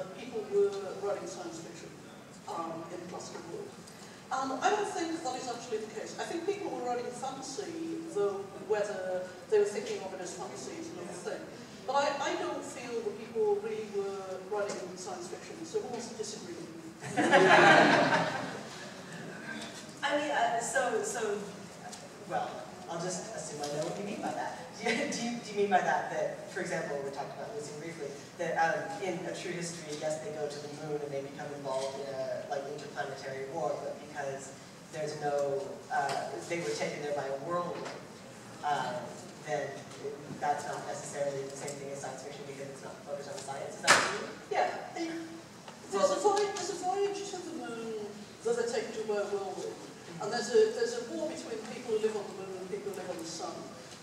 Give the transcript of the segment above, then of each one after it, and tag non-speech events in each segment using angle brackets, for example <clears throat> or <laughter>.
that people were writing science fiction um, in classical world. Um, I don't think that is actually the case. I think people were writing fantasy, though whether they were thinking of it as fantasy is another thing. But I, I don't feel that people really were writing science fiction, so who wants to disagree with me? <laughs> I mean, uh, so, so, well, I'll just assume I know what you mean by that. Do you, do you, do you mean by that, that, for example, we talked about Lucy briefly, that um, in a true history, yes, they go to the moon and they become involved in a, like, interplanetary war, but because there's no, uh, they were taken there by a whirlwind, um, then that's not necessarily the same thing as science fiction because it's not focused on science, is that what you mean? Yeah, the- there's a voyage, there's a voyage to the moon that they're taken to where whirlwind. And there's a, there's a war between people who live on the moon and people who live on the sun.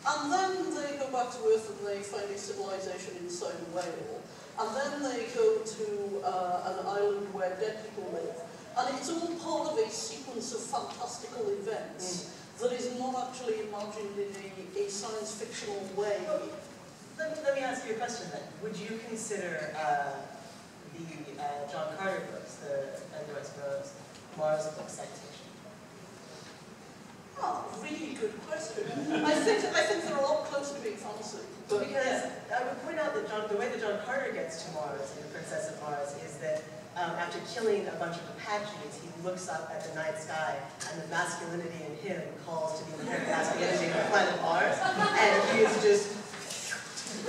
And then they go back to Earth and they find a civilization inside a whale. And then they go to uh, an island where dead people live. And it's all part of a sequence of fantastical events that is not actually imagined in a, a science fictional way. Let me, let me ask you a question then. Would you consider uh, the uh, John Carter books, the Androids Rose, Mars book science fiction? Oh, really good question. I think I think they're a lot closer to being fantasy. But Because I would point out that John, the way that John Carter gets to Mars in The Princess of Mars is that um, after killing a bunch of Apaches, he looks up at the night sky and the masculinity in him calls to the inherent masculinity of the planet Mars, and he is just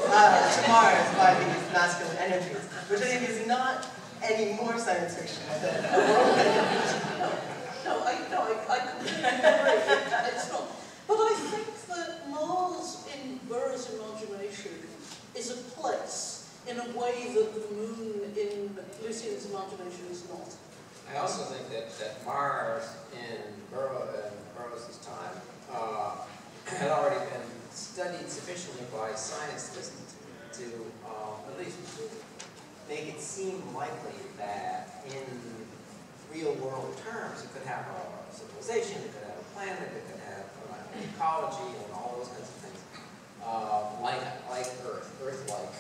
uh, to Mars by these masculine energies, which I think is not any more science fiction than a world No, I, no, I, I completely agree. It's not. But I think that Mars in Burroughs' imagination is a place in a way that the moon in Lucian's imagination is not. I also think that, that Mars in Burrow, in Burroughs' time uh, had already been studied sufficiently by scientists to uh, at least make it seem likely that in real world terms it could have a civilization, it could have a planet, it could have uh, ecology and all those kinds of things, uh, like, like Earth, Earth-like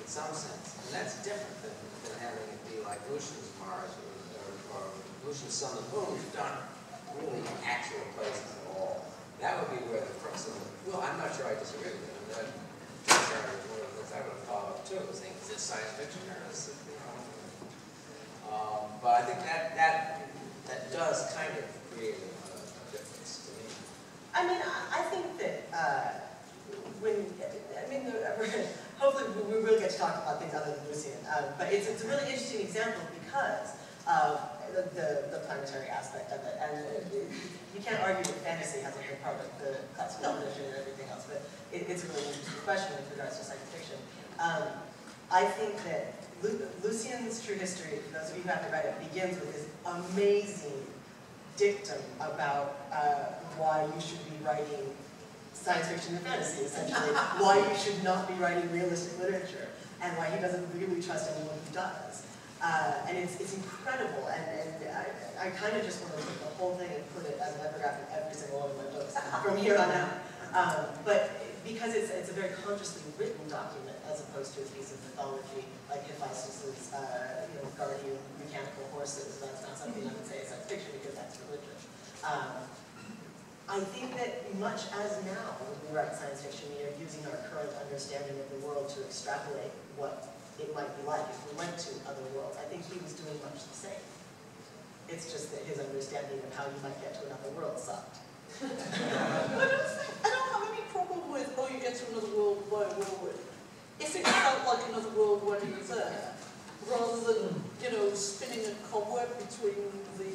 in some sense. And that's different than, than having it be like Lucian's Mars or, or, or Lucian's Sun and Moon, which aren't really actual places at all. That would be where the crux of it, well, I'm not sure I disagree with. That John is one of the things I would have thought of too, is this science fiction or is it? Um, but I think that, that, that does kind of create a, a difference to me. I mean, I I think that uh, when, I mean, the- <laughs> hopefully we we will get to talk about things other than Lucian, um, but it's, it's a really interesting example because of the, the, the planetary aspect of it. And you can't argue that fantasy has a big part of the classical tradition and everything else, but it, it's a really interesting question with regards to science fiction. Um, I think that Lu Lucian's True History, for those of you who haven't read it, begins with this amazing dictum about uh, why you should be writing science fiction and fantasy, essentially. <laughs> why you should not be writing realistic literature, and why he doesn't really trust anyone who does. Uh, and it's, it's incredible, and, and I, I kind of just want to take the whole thing and put it as an epigraph in every single one of my books <laughs> from here on out. Um, but because it's, it's a very consciously written document, as opposed to a piece of mythology, like Hephaestus's, uh, you know, guardian mechanical horses, that's not something I would say is science fiction because that's religion. Um, I think that much as now, when we write science fiction, we are using our current understanding of the world to extrapolate what it might be like if we went to other worlds. I think he was doing much the same. It's just that his understanding of how you might get to another world sucked. <laughs> I don't think, I don't have any problem with, oh, you get to another world by a whirlwind. If it felt like another world when you there, rather than, you know, spinning a cobweb between the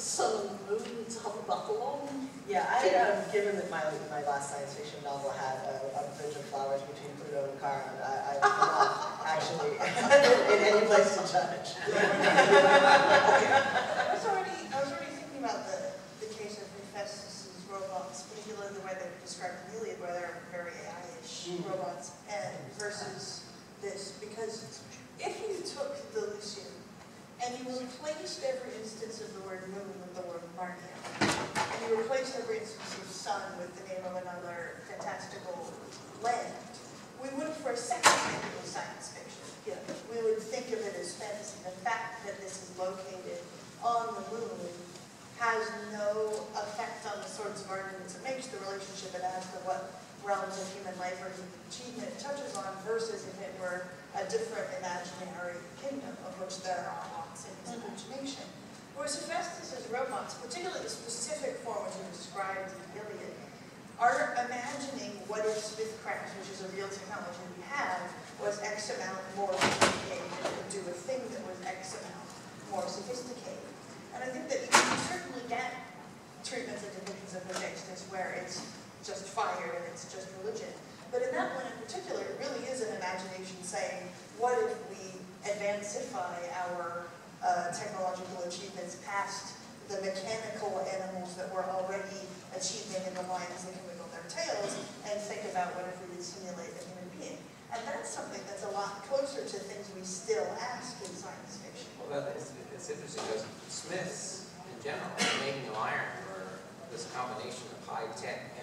sun and the moon to have a battle on. Yeah, I, um, given that my, my last science fiction novel had a, a bridge of flowers between Pluto and Charon, I, I'm not <laughs> actually <laughs> in any place to judge. I was already, I was already thinking about the, the case of Hephaestus's robots, particularly the way they're described in the Iliad, where they're very AI-ish Mm. robots, and versus this, because if you took the Lucian and you replaced every instance of the word moon with the word Narnia, and you replaced every instance of sun with the name of another fantastical land, we wouldn't for a second think it was science fiction. Yeah. We would think of it as fantasy. The fact that this is located on the moon has no effect on the sorts of arguments it makes, the relationship it has to what realms of human life or human achievement touches on versus if it were a different imaginary kingdom of which there are lots in his mm-hmm. imagination. Whereas Hephaestus's robots, particularly the specific form which are described in the Iliad, are imagining what if Smithcraft, which is a real technology we have, was X amount more sophisticated and could do a thing that was X amount more sophisticated. And I think that you can certainly get treatments and depictions of Hephaestus where it's just fire and it's just religion. But in that one in particular, it really is an imagination saying, what if we advancify our uh, technological achievements past the mechanical animals that we're already achieving in the lines that can wiggle their tails and think about what if we could simulate a human being. And that's something that's a lot closer to things we still ask in science fiction. Well, that is, it's interesting because Smiths in general, making of iron were this combination of high tech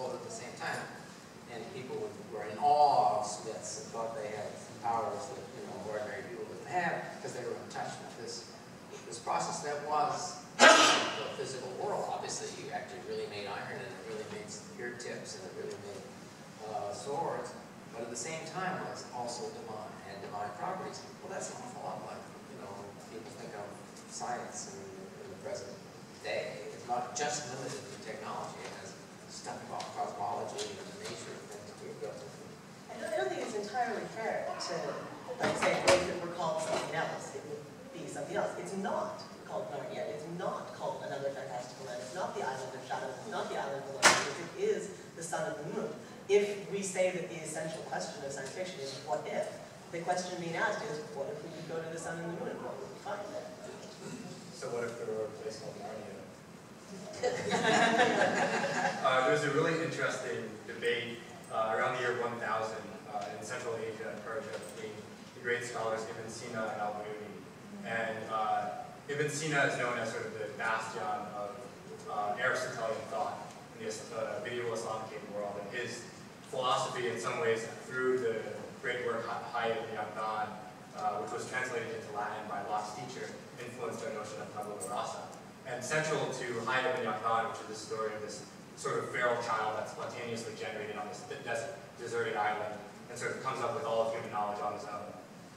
both at the same time. And people were in awe of Smiths and thought they had powers that, you know, ordinary people didn't have because they were in touch with this, this process that was the physical world. Obviously, you actually really made iron and it really made ear tips and it really made uh, swords. But at the same time, was also divine, had divine properties. Well, that's an awful lot like, you know, people think of science in, in the present day. It's not just limited to technology, it has stuff about cosmology and the nature of things we've to I don't, I don't think it's entirely fair to, like, say, if it were called something else, it would be something else. It's not called Narnia, it's not called Another Fantastical Land, it's not the Island of Shadows, it's not the Island of the Lost, it is the Sun and the Moon. If we say that the essential question of science fiction is what if, the question being asked is, what if we could go to the Sun and the Moon, what would we find there? So what if there were a place called Narnia? <laughs> Uh, there was a really interesting debate uh, around the year 1000 uh, in Central Asia and Persia between the great scholars Ibn Sina and Al-Biruni. And uh, Ibn Sina is known as sort of the bastion of uh, Aristotelian thought in the uh, medieval Islamic world. And his philosophy, in some ways, through the great work Hayat Yaqdan, uh, which was translated into Latin by Locke's teacher, influenced our notion of tabula rasa. And central to Hayat ibn Yaqdan, which is the story of this sort of feral child that's spontaneously generated on this des- deserted island and sort of comes up with all of human knowledge on his own.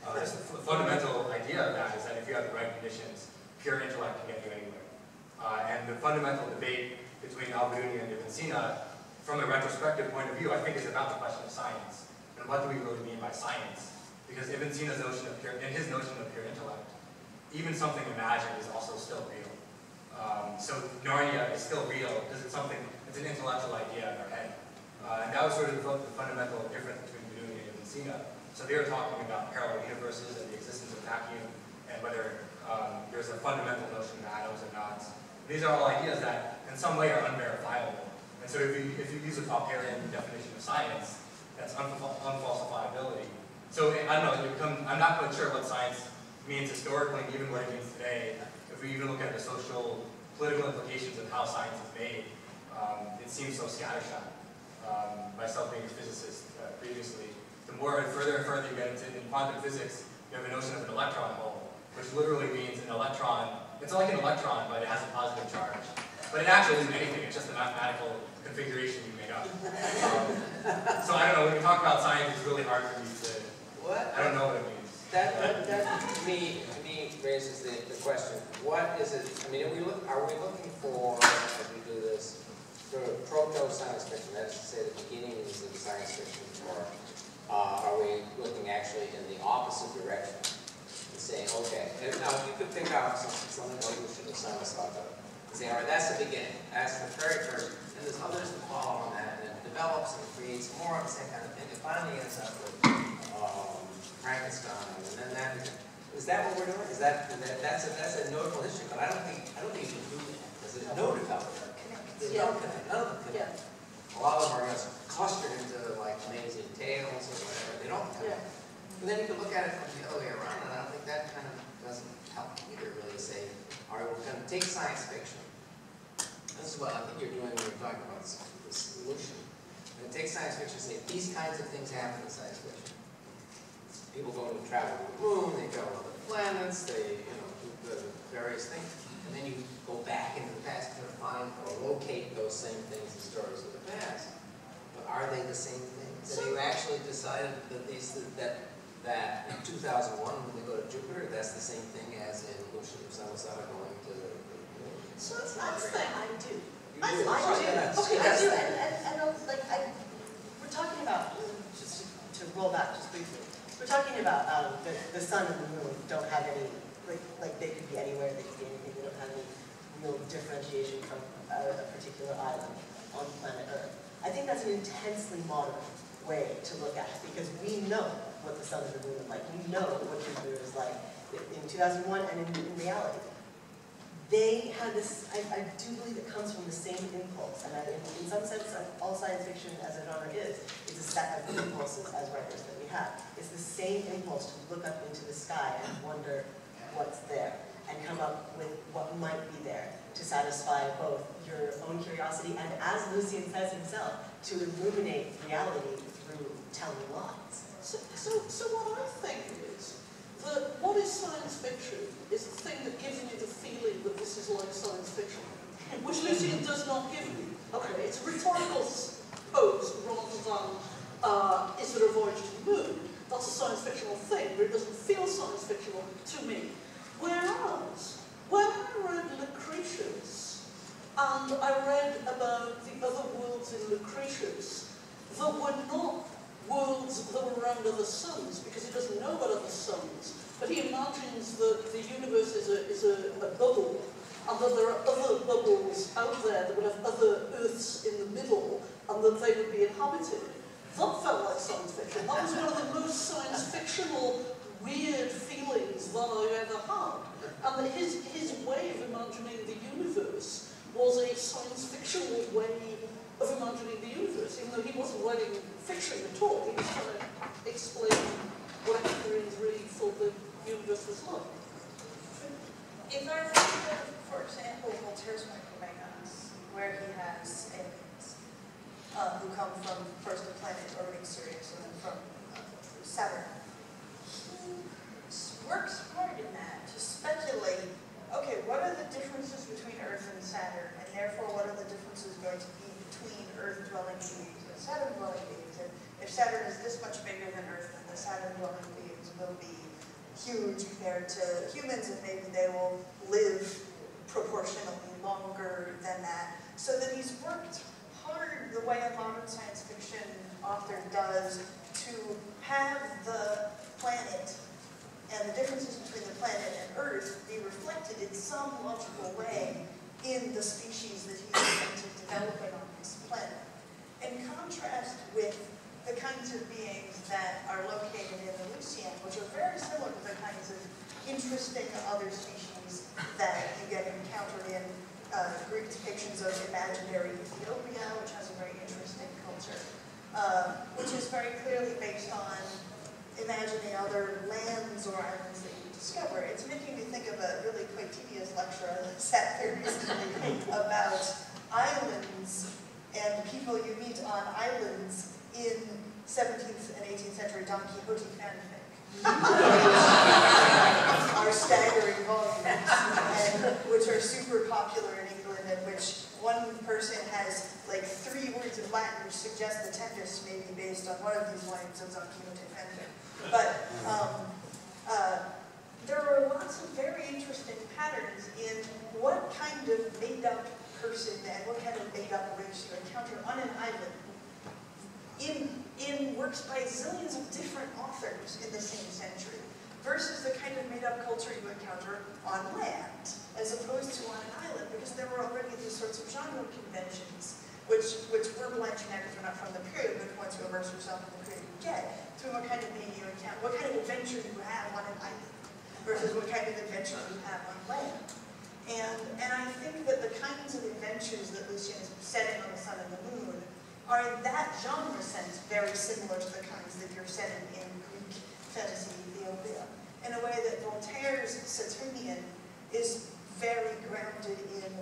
Uh, the fundamental idea of that is that if you have the right conditions, pure intellect can get you anywhere. Uh, and the fundamental debate between Al-Biruni and Ibn Sina, from a retrospective point of view, I think is about the question of science. And what do we really mean by science? Because Ibn Sina's notion of pure, in his notion of pure intellect, even something imagined is also still real. Um, so Narnia is still real because it's something, it's an intellectual idea in our head. Uh, and that was sort of the, the fundamental difference between Biruni and Sina. So they were talking about parallel universes and the existence of vacuum and whether um, there's a fundamental notion of atoms and knots. These are all ideas that in some way are unverifiable. And so if you, if you use a Popperian definition of science, that's unfal- unfalsifiability. So I don't know, I'm not quite sure what science means historically, and even what it means today. If we even look at the social, political implications of how science is made, um, it seems so scattershot. Um, myself being a physicist uh, previously, the more and further and further you get into in quantum physics, you have a notion of an electron hole, which literally means an electron. It's like an electron, but it has a positive charge. But it actually isn't anything. It's just a mathematical configuration you made up. Um, so I don't know. When we talk about science, it's really hard for me to. What? I don't know what it means. That, that, that, to me, to me, raises the, the question, what is it, I mean, are we look, are we looking for, as we do this, sort of proto-science fiction, that's to say the beginnings of science fiction, or uh, are we looking actually in the opposite direction? And saying, okay, and now you could pick out some- we should science of, and say, all right, that's the beginning, that's the very first, and there's others that follow on that, and it develops and creates more of the same kind of thing, and finally ends up with um, Frankenstein, and then that, is that what we're doing? Is that, is that, that's a, that's a notable history, but I don't think, I don't think you can do that, because there's no development. There's no, connect- none of them connect. Yeah, A lot of them are just clustered into like amazing tales or whatever, they don't yeah. connect. And then you can look at it from the other way around, and I don't think that kind of doesn't help either, really, say, all right, we're gonna take science fiction. This is what I think you're doing when you're talking about this this solution. And take science fiction, and say, these kinds of things happen in science fiction. People go to travel to the moon, they go to the planets, they, you know, do the various things. And then you go back into the past to find or locate those same things and stories of the past. But are they the same things? Have you actually decided that these, that, that in two thousand one, when they go to Jupiter, that's the same thing as in Lucian of Samosata going to the moon? So it's I not fair. I do. I do, I do, that's- okay, I do, and, and, and like, I, we're talking about, um, just to to roll back just briefly, we're talking about, um, the, the sun and the moon don't have any, like, like, they could be anywhere, they could be anything, they don't have any real differentiation from a, a particular island on planet Earth. I think that's an intensely modern way to look at it, because we know what the sun and the moon are like, we know what Jupiter is like in two thousand one and in, in reality they had this, I, I do believe it comes from the same impulse, and I, in, some sense, uh, all science fiction as a genre is, is a set of impulses as writers that we have. It's the same impulse to look up into the sky and wonder what's there, and come up with what might be there to satisfy both your own curiosity and, as Lucian says himself, to illuminate reality through telling lies. So, so, so what I think is that what is science fiction is the thing that gives you the feeling that this is like science fiction, which Lucian does not give you. Okay, it's a rhetorical pose rather than uh, is there a voyage to the moon? That's a science fictional thing, but it doesn't feel science fictional to me. Whereas, when I read Lucretius, and I read about the other worlds in Lucretius, that were not worlds that were around other suns, because he doesn't know about other suns, but he imagines that the universe is a, is a, a bubble, and that there are other bubbles out there that would have other Earths in the middle, and that they would be inhabited. That felt like science fiction. That was one of the most science fictional, weird feelings that I ever had. And that his, his way of imagining the universe was a science fictional way of imagining the universe, even though he wasn't writing fiction at all. He was trying to explain what Epicureans really thought the universe was like. If I remember, for example, Voltaire's Micromegas, where he has aliens uh, who come from first a planet orbiting Sirius and then from uh, Saturn, he s- works hard in that to speculate, okay, what are the differences between Earth and Saturn, and therefore what are the differences going to be between Earth-dwelling beings and Saturn-dwelling beings? And if Saturn is this much bigger than Earth, then the Saturn-dwelling beings will be huge compared to humans, and maybe they will live proportionally longer than that. So that he's worked hard, the way a modern science fiction author does, to have the planet and the differences between the planet and Earth be reflected in some logical way in the species that he's developing on this planet. In contrast with the kinds of beings that are located in the Lucian, which are very similar to the kinds of interesting other species that you get encountered in uh, Greek depictions of imaginary Ethiopia, which has a very interesting culture, uh, which is very clearly based on imagining other lands or islands that you discover. It's making me think of a really quite tedious lecture I sat through recently <laughs> about islands and people you meet on islands in 17th and 18th century Don Quixote fanfic. <laughs> are staggering volumes, and which are super popular in England, and which one person has like three words of Latin which suggest the Tempest may be based on one of these lines of Don Quixote fanfic. But um, uh, there are lots of very interesting patterns in what kind of made-up person and what kind of made-up race you encounter on an island in, in works by zillions of different authors in the same century versus the kind of made-up culture you encounter on land as opposed to on an island because there were already these sorts of genre conventions which, which we're blanching out because we're not from the period, but once you immerse yourself in the period you get to what kind of media you encounter, what kind of adventure you have on an island versus what kind of adventure you have on land. And, and I think that the kinds of adventures that Lucian is setting on the sun and the moon are in that genre sense very similar to the kinds that you're setting in Greek fantasy Ethiopia. In a way that Voltaire's Saturnian is very grounded in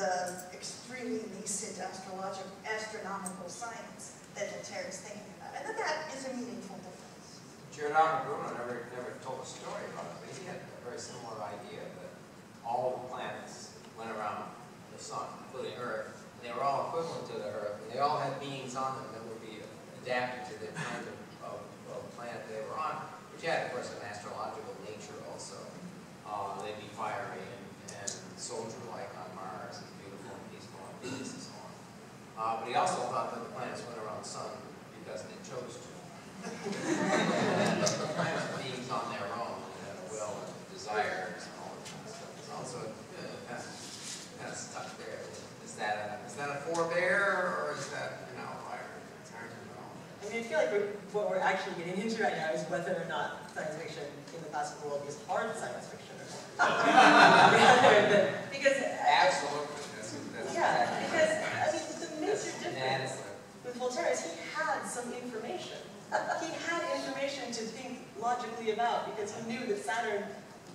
the extremely nascent astrological, astronomical science that Voltaire is thinking about. And that that is a meaningful difference. Giordano Bruno never, never told a story about it, but he had a very similar idea that all the planets went around the sun, including Earth, they were all equivalent to the Earth, and they all had beings on them that would be adapted to the kind of, of, of planet they were on, which had, of course, an astrological nature also. Uh, they'd be fiery and, and soldier-like on Mars, and beautiful and peaceful on Venus and so on. Uh, but he also thought that the planets went around the sun because they chose to. And <laughs> the planets beings on their own, and a will and desires and all that kind of stuff. It's also uh, kind of, kind of stuck there. Is that a, is that a forebear, or is that an outlier? It's hard to know. I mean, I feel like we're, what we're actually getting into right now is whether or not science fiction in the classical world is hard science fiction or not. <laughs> Because, Absolutely, that's, that's yeah, exactly because. I mean, the major difference Inadequate. with Voltaire is he had some information. <laughs> He had information to think logically about because he knew that Saturn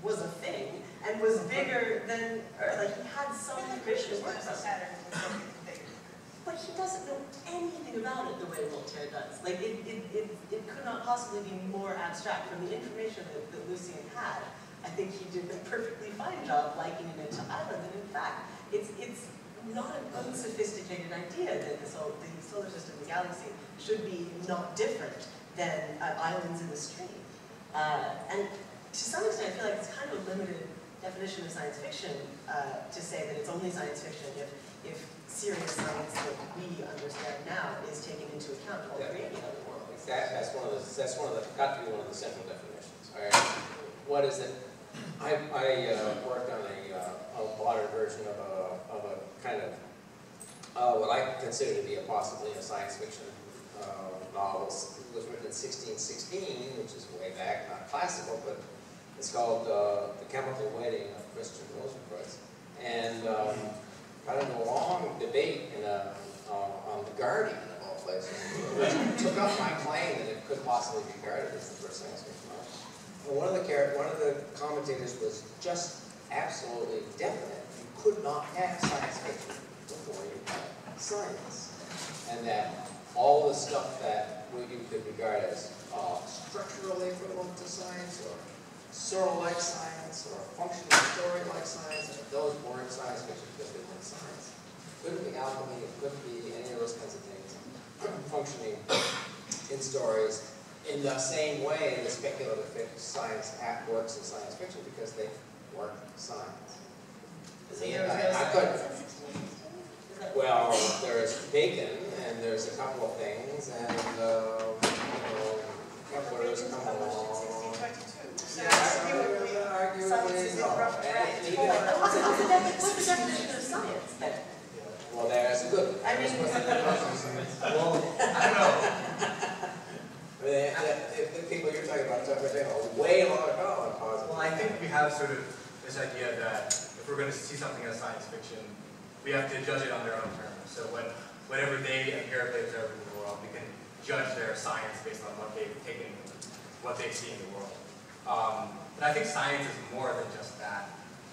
was a thing and was bigger than Earth. Like he had some And the information Christians works on. Saturn is something bigger. But he doesn't know anything about it the way Voltaire does. Like, it, it, it, it could not possibly be more abstract. From the information that, that Lucian had, I think he did a perfectly fine job likening it to island. And in fact, it's, it's not an unsophisticated idea that the, sol the solar system, the galaxy, should be not different than uh, islands in the stream. Uh, and to some extent, I feel like it's kind of a limited definition of science fiction uh, to say that it's only science fiction if, if serious science that we understand now is taken into account while Yeah. creating other worlds. That, that's one of the, that's one of the, got to be one of the central definitions, all right? What is it? I, I uh, worked on a, uh, a modern version of a, of a kind of, uh, what I consider to be a possibly a science fiction uh, novel. It was written in 1616, which is way back, not classical, but it's called uh, The Chemical Wedding of Christian Rosenkreutz. And um, into a long debate in a, uh, on The Guardian, of all places, which took up my claim that it could possibly be regarded as the first science fiction novel. And one of the one of the commentators was just absolutely definite. You could not have science fiction before you had science. And that all the stuff that you could regard as uh, structurally equivalent to science or Searle-like science or functional story-like science, those weren't science fiction because they weren't science. Couldn't be alchemy, it couldn't be any of those kinds of things functioning in stories in the same way the speculative science act works in science fiction because they weren't science. So there I- I couldn't- science in 1616? Is that- Well, there's bacon, and there's a couple of things, and, um, you know, a couple of come along. Well, there's a good. I mean- Well, I know. If, the people you're talking about, talking about way long ago, positive. Well, I think we have sort of this idea that if we're going to see something as science fiction, we have to judge it on their own terms. So when, whatever they empirically observe in the world, we can judge their science based on what they've taken, what they see in the world. Um, I think science is more than just that.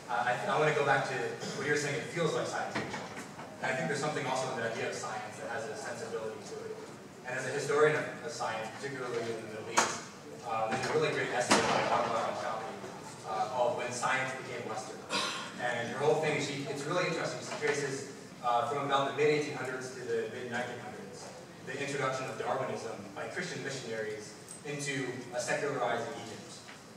Uh, I, I want to go back to what you're saying, it feels like science fiction. And I think there's something also in the idea of science that has a sensibility to it. And as a historian of, science, particularly in the Middle East, um, there's a really great essay by Marwa Elshakry uh, called When Science Became Western. And her whole thing, she, it's really interesting. She traces uh, from about the mid-1800s to the mid-1900s the introduction of Darwinism by Christian missionaries into a secularizing Egypt.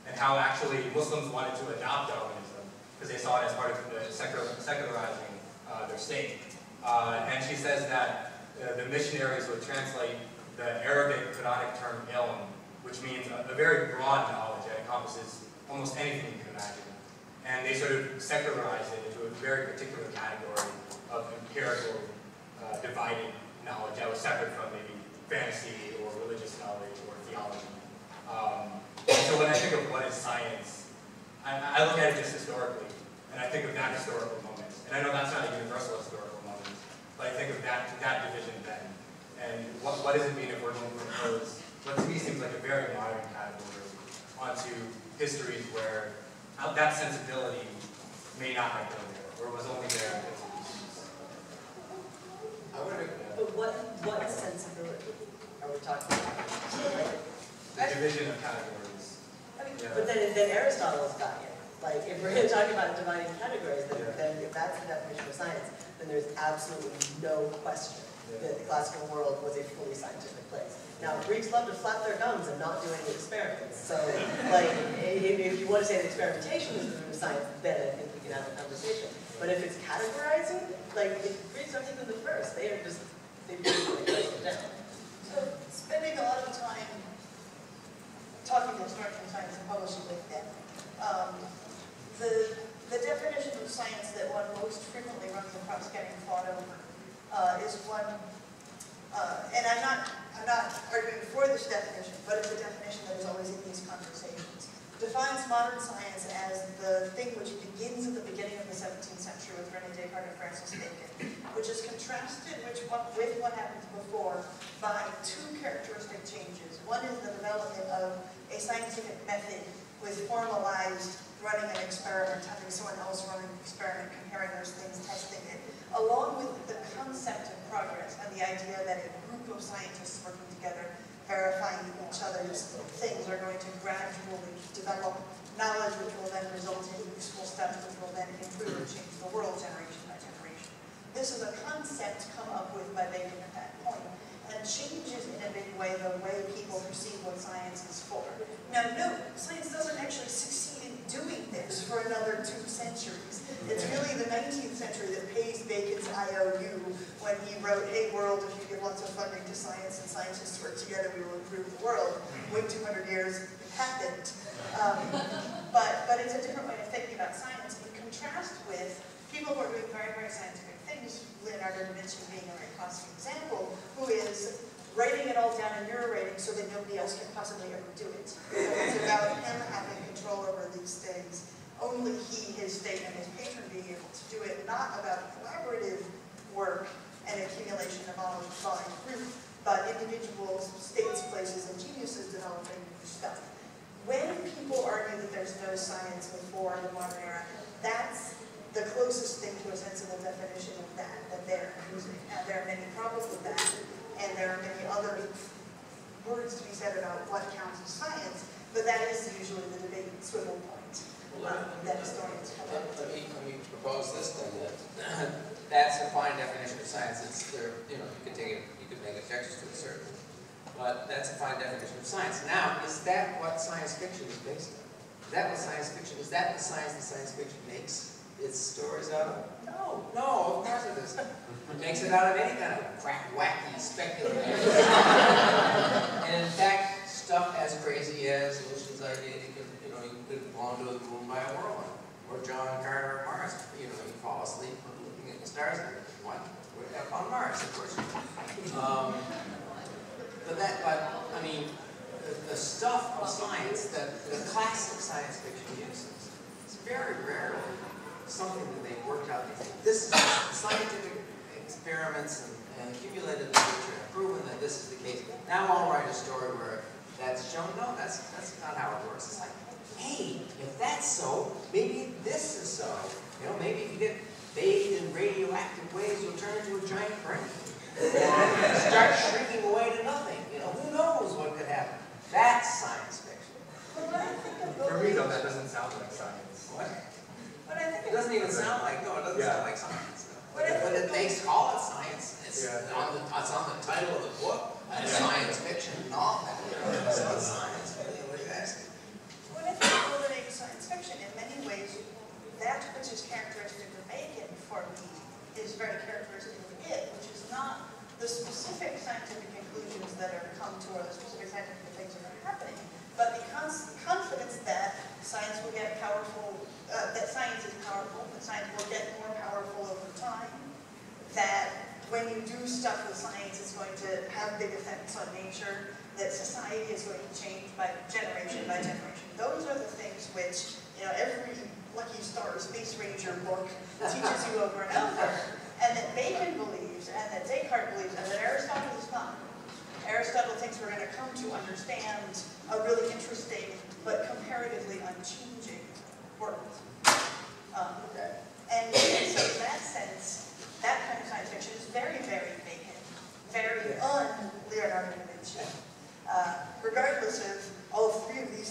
And how actually Muslims wanted to adopt Darwinism because they saw it as part of the secular, secularizing uh, their state. Uh, and she says that uh, the missionaries would translate the Arabic Quranic term ilm, which means a, a very broad knowledge that encompasses almost anything you can imagine. And they sort of secularized it into a very particular category of empirical, uh, divided knowledge that was separate from maybe fantasy or religious knowledge or theology. Um, and so when I think of what is science, I, I look at it just historically, and I think of that historical moment. And I know that's not a universal historical moment, but I think of that, that division then. And what, what does it mean if we're going to impose what to me seems like a very modern category onto histories where uh, that sensibility may not have been there, or was only there in bits and pieces. I would, But what, what sensibility are we talking about? The division of categories. I mean, Yeah. But then, then Aristotle's got it. Like, if we're gonna talk about dividing categories, then, Yeah. then if that's the definition of science, then there's absolutely no question that the classical world was a fully scientific place. Now, Greeks love to flap their gums and not do any experiments, so, like, if, if you wanna say that experimentation is the root of science, then I think we can have a conversation. But if it's categorizing, like, if Greeks aren't even the first, they are just, they really break it down. So spending a lot of time talking to historians science and publishing with them, um, the, the definition of science that one most frequently runs across getting fought over uh, is one, uh, and I'm not, I'm not arguing for this definition, but it's a definition that is always in these conversations. Defines modern science as the thing which begins at the 17th century with René Descartes and Francis Bacon, which is contrasted which, what, happened before by two characteristic changes. One is the development of a scientific method with formalized running an experiment, having someone else run an experiment, comparing those things, testing it, along with the concept of progress and the idea that a group of scientists working together, verifying each other's things are going to gradually develop knowledge which will then result in useful steps which will then improve and change the world generation. This is a concept come up with by Bacon at that point and changes in a big way the way people perceive what science is for. Now note, science doesn't actually succeed in doing this for another two centuries. It's really the 19th century that pays Bacon's IOU when he wrote, hey world, if you give lots of funding to science and scientists work together, we will improve the world. Wait 200 years, it happened. Um, but, but it's a different way of thinking about science in contrast with people who are doing very, very scientific things, Leonardo being a very classic example, who is writing it all down in narrating so that nobody else can possibly ever do it. <laughs> It's about him having control over these things. Only he, his state, and his patron being able to do it, not about collaborative work and accumulation of all knowledge by group, but individuals, states, places, and geniuses developing new stuff. When people argue that there's no science before the modern era, that's the closest thing to a sensible definition of that that they're using. And there are many problems with that, and there are many other words to be said about what counts as science, but that is usually the debate swivel point um, that historians come let let me, let me propose this then, that <clears throat> that's a fine definition of science, it's there, you know, you could take it, you could make objections to it certainly. But that's a fine definition of science. Now, is that what science fiction is based on? Is that what science fiction, is that the science that science fiction makes its stories out of? No, no, of course it isn't. It makes it out of any kind of crack, wacky, speculative. And in fact, stuff as crazy as Lucian's idea, you you know, you could fall into the moon by a whirlwind. Or John Carter of Mars, you know, you fall asleep looking at the stars? We're on Mars, of course. Um, but that, but, I mean, the, the stuff of science that the classic science fiction uses, it's very rarely something that they've worked out. They think, This is scientific experiments and, and accumulated literature have proven that this is the case. Now I'll write a story where that's shown. No, that's, that's not how it works. It's like, hey, if that's so, maybe this is so. You know, maybe if you get bathed in radioactive waves, you'll turn into a giant brain. <laughs> Start shrinking away to nothing. You know, who knows what could happen? That's science fiction. But when I think of For me, though, that doesn't sound like science. What? When I think It doesn't even sound like, no, it doesn't Yeah. sound like science. But But it makes, call it science. It's Yeah. on the, it's on the title of the book, it's science fiction novel. It's not science, what are you asking? When I think of very characteristic of it, which is not the specific scientific conclusions that are come to or the specific scientific things that are happening, but the cons- confidence that science will get powerful, uh, that science is powerful, that science will get more powerful over time, that when you do stuff with science, it's going to have big effects on nature, that society is going to change by generation by generation. Those are the things which, you know, every Lucky Starr Space Ranger book teaches you over and over, and that Bacon believes, and that Descartes believes, and that Aristotle does not. Aristotle thinks we're going to come to understand a really interesting but comparatively unchanging world. Um, Okay. and so in that sense, that kind of science fiction is very, very Bacon, very un-Leonardo da Vinci. Uh, regardless of all three of these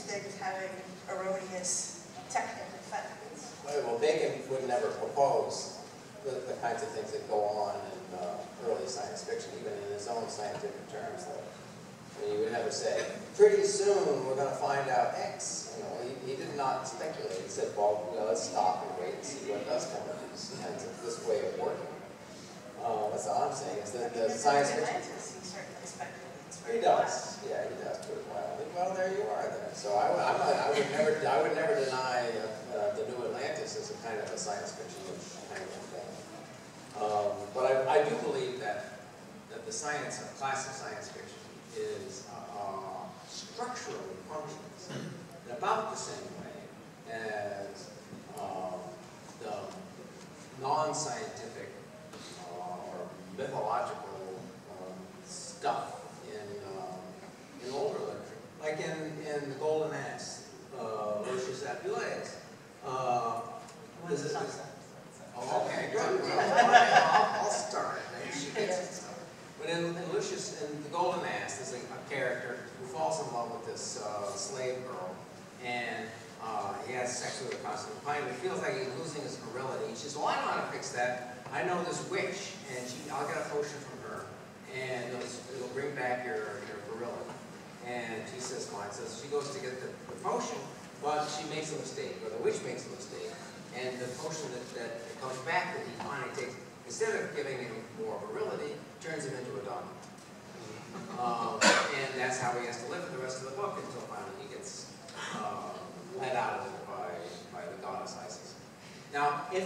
things erroneous technical facts. Well, Bacon would never propose the, the kinds of things that go on in uh, early science fiction, even in his own scientific terms. Though. I mean, he would never say, pretty soon we're going to find out X. You know, he, he did not speculate. He said, well, you know, let's stop and wait and see what does come of these kinds of this way of working. Uh, that's all I'm saying, is that the science fiction he certainly speculates He does, yeah, he does pretty well. There you are then. So I, I would never, I would never deny uh, uh, the New Atlantis as a kind of a science fiction kind of thing. Um, But I, I do believe that, that the science of classic science fiction is uh, structurally functions in about the same way as um, the non-scientific uh, or mythological um, stuff in, um, in older literature. Like in, in The Golden Ass, uh, Lucius Apuleius. Uh, What's is it- Oh, okay, good. I'll, I'll start. Maybe she gets it. But in, in Lucius, in The Golden Ass, there's a, a character who falls in love with this uh, slave girl, and uh, he has sex with her constantly. Finally, feels like he's losing his virility. He says, "Well, I know how to fix that. I know this witch, and she, I'll get a potion from her, and it'll, it'll bring back your, your virility." And she says, "Fine." So she goes to get the, potion, but she makes a mistake, or the witch makes a mistake, and the potion that, that comes back that he finally takes, instead of giving him more virility, turns him into a donkey. Um, and that's how he has to live for the rest of the book until finally he gets uh, let out of it by, by the goddess Isis. Now, if,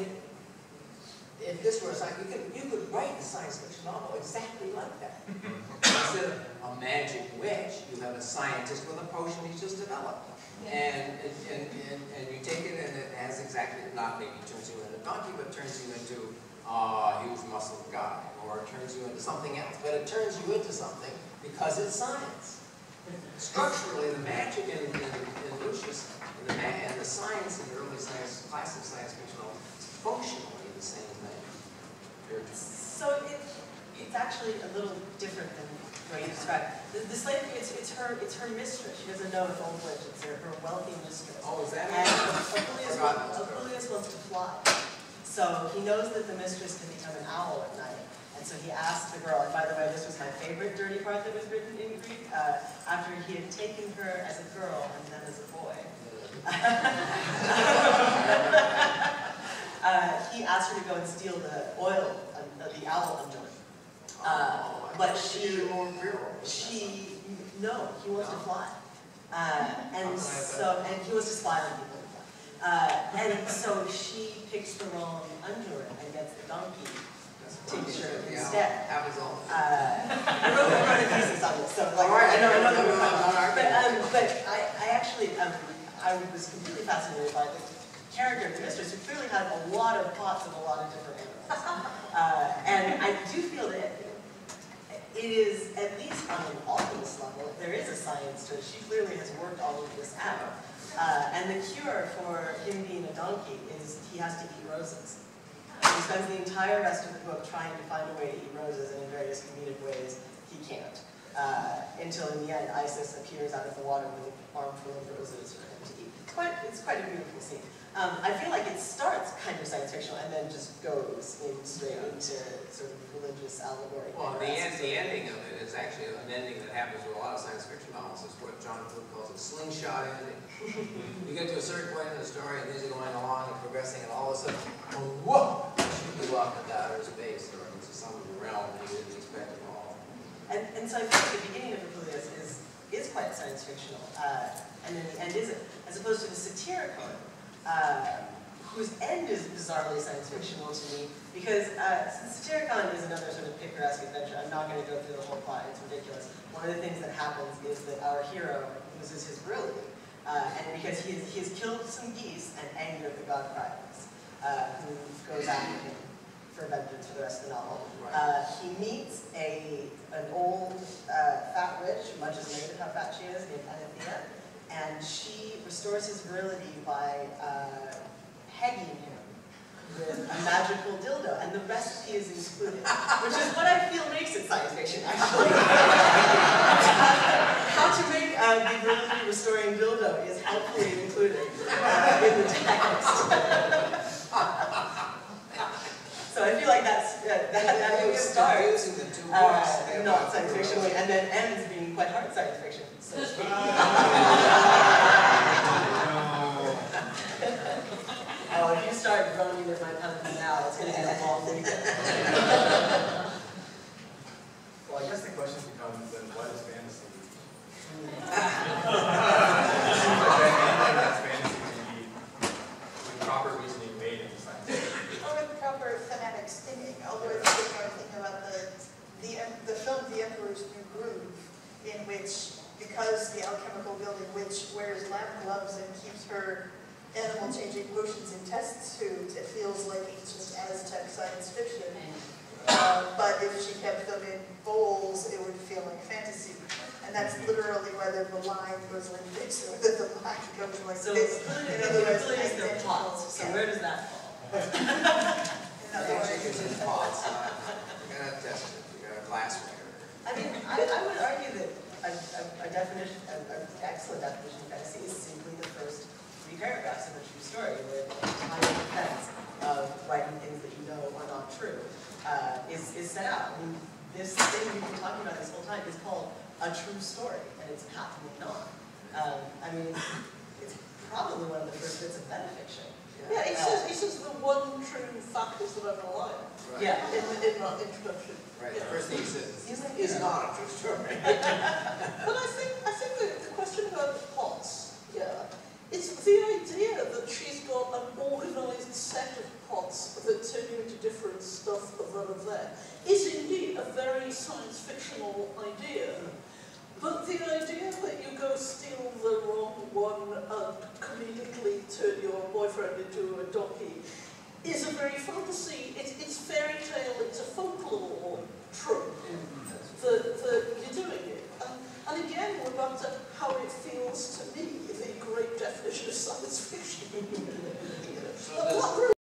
if this were a science, you could, you could write a science fiction novel exactly like that. <laughs> Instead of a magic witch, you have a scientist with a potion he's just developed. And, and, and, and you take it and it has exactly, not maybe turns you into a donkey, but turns you into uh, a huge muscled guy, or it turns you into something else. But it turns you into something because it's science. Structurally, the magic in, in, in Lucius and the, ma- and the science in the early science, classic science fiction novels, is functionally the same thing. So it, it's actually a little different than the way you described. The, the slave, it's, it's her, it's her mistress. She doesn't know it's old witch. It's her, her wealthy mistress. Oh, is that And? Apuleius, wants- Apuleius wants to fly. So he knows that the mistress can become an owl at night. And so he asks the girl, and by the way, this was my favorite dirty part that was written in Greek, uh, after he had taken her as a girl and then as a boy. <laughs> <laughs> Uh, he asked her to go and steal the oil, uh, the owl undoing. Uh, Oh, I but she- you were more virile. She, no, he wants to fly. Uh, and so, and he wants to spy on people. Uh, and so she picks the wrong undoer and gets the donkey. That's Take funny. sure Yeah, instead. Happens all Uh. I wrote, I wrote a thesis on this, so like, right, I know, I know that no, we're no, no, fine. no, no, But, um, but I, I actually, um, I character of the mistress, who clearly had a lot of plots of a lot of different animals. Uh, and I do feel that it is, at least on an alchemist level, there is a science to it, she clearly has worked all of this out. Uh, and the cure for him being a donkey is he has to eat roses. He spends the entire rest of the book trying to find a way to eat roses, and in various comedic ways, he can't. Uh, until in the end, Isis appears out of the water with an armful of roses for him to eat. It's quite, it's quite a beautiful scene. Um, I feel like it starts kind of science fictional and then just goes in straight into sort of religious allegory. Well, the end, the ending of it is actually an ending that happens with a lot of science fiction novels. It's what John calls a slingshot ending. <laughs> you get to a certain point in the story and things are going along and progressing and all of a sudden, whoa, she blew up at outer space or into some realm that you didn't expect at all. And, and so I think the beginning of Apuleius is, is quite science fictional, uh, and then the end isn't, as opposed to the Satyricon, uh, whose end is bizarrely science fictional to me, because uh, Satyricon is another sort of picturesque adventure. I'm not going to go through the whole plot, it's ridiculous. One of the things that happens is that our hero loses his virility, uh, and because he has, he has killed some geese and angered the god Priapus, uh, who goes after him for vengeance for the rest of the novel. Uh, he meets a, an old uh, fat witch, much as named how fat she is, named Oenothea, and she restores his virility by uh, pegging him with a magical dildo, and the recipe is included, which is what I feel makes it science fiction, actually. <laughs> How to make uh, the virility restoring dildo is helpfully included uh, in the text. so I feel like that's, uh, that, that book starts Confusing the two uh, not science fiction, and then ends being quite hard science fiction. So <laughs> to speak. Oh, if you start groaning with my pumpkin now, it's gonna be a long weekend. Well, I guess the question becomes then what is fantasy? Hmm. That's fantasy can be, with proper reasoning, made into science fiction. Or with proper thematic stinging, although I think we're trying to think about the, the, em- the film The Emperor's New Groove, in which, because the alchemical building witch wears lab gloves and keeps her animal changing potions in test tubes, it feels like ancient Aztec science fiction. Uh, but if she kept them in bowls, it would feel like fantasy. And that's literally whether the line goes like this or whether the line goes like So this. In other words, Apuleius, they're identical, pots, so yeah. where does that fall? In other Yeah, words, chickens in pots, uh, you gotta test it, you got a glassware. I mean, I, I would argue that a, a, a definition, an excellent definition of fantasy is simply the first three of a true story, where the entire defense of writing things that you know are not true, uh, is, is set out. I mean, this thing we've been talking about this whole time is called a true story, and it's patently not. Um, I mean, it's probably one of the first bits of meta fiction. Yeah, he says, he says the one true fact is that I'm alive. Right. Yeah. In, in that introduction. Right, the first thing he says He's like, is yeah. not a true story. <laughs> <laughs> But I think, I think the, the question about the pots, yeah, it's the idea that she's got an organised set of pots that turn you into different stuff that of there, is indeed a very science fictional idea. But the idea that you go steal the wrong one and comedically turn your boyfriend into a donkey is a very fantasy, it, it's fairy tale, it's a folklore trope mm. that, that you're doing it. And, again, we're back to how it feels to me, the great definition of science fiction. <laughs>